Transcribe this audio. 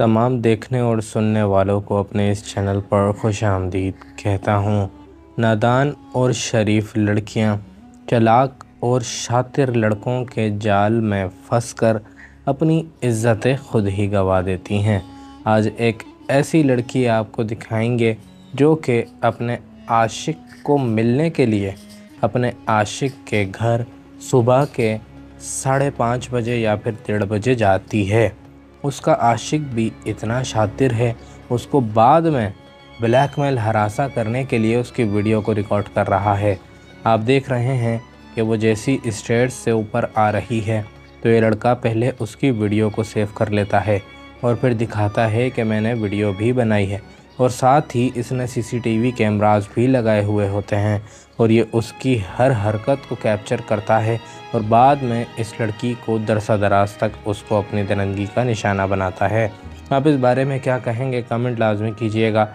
तमाम देखने और सुनने वालों को अपने इस चैनल पर खुश आमदीद कहता हूँ। नादान और शरीफ लड़कियाँ, चलाक और शातिर लड़कों के जाल में फंसकर अपनी इज़्ज़तें खुद ही गवा देती हैं। आज एक ऐसी लड़की आपको दिखाएँगे जो कि अपने आशिक को मिलने के लिए अपने आशिक के घर सुबह के साढ़े पाँच बजे या फिर डेढ़ बजे जाती है। उसका आशिक भी इतना शातिर है, उसको बाद में ब्लैकमेल, हरासा करने के लिए उसकी वीडियो को रिकॉर्ड कर रहा है। आप देख रहे हैं कि वो जैसी स्टेट से ऊपर आ रही है तो ये लड़का पहले उसकी वीडियो को सेव कर लेता है और फिर दिखाता है कि मैंने वीडियो भी बनाई है। और साथ ही इसने सीसीटीवी कैमरास भी लगाए हुए होते हैं और ये उसकी हर हरकत को कैप्चर करता है और बाद में इस लड़की को दरसा दराज तक उसको अपनी दरंगी का निशाना बनाता है। आप इस बारे में क्या कहेंगे? कमेंट लाजमी कीजिएगा।